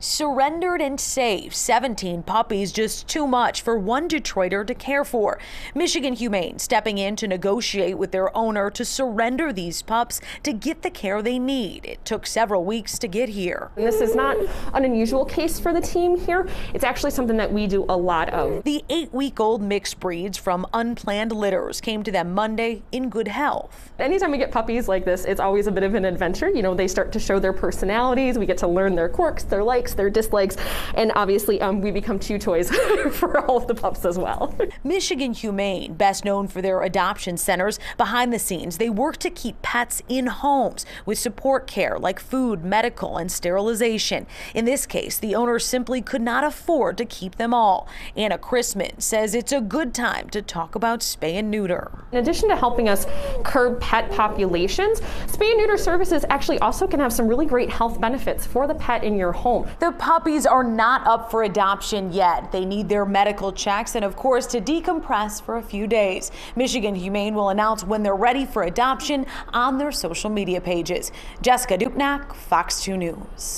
Surrendered and safe, 17 puppies, just too much for one Detroiter to care for. Michigan Humane stepping in to negotiate with their owner to surrender these pups to get the care they need. It took several weeks to get here. This is not an unusual case for the team here. It's actually something that we do a lot of. The eight week old mixed breeds from unplanned litters came to them Monday in good health. Anytime we get puppies like this, it's always a bit of an adventure. You know, they start to show their personalities. We get to learn their quirks, their likes likes, their dislikes, and obviously um, we become chew toys for all of the pups as well. Michigan Humane, best known for their adoption centers, behind the scenes, they work to keep pets in homes with support care like food, medical, and sterilization. In this case, the owner simply could not afford to keep them all. Anna Chrisman says it's a good time to talk about spay and neuter. In addition to helping us curb pet populations, spay and neuter services actually also can have some really great health benefits for the pet in your home. The puppies are not up for adoption yet. They need their medical checks and, of course, to decompress for a few days. Michigan Humane will announce when they're ready for adoption on their social media pages. Jessica Dupnack, Fox 2 News.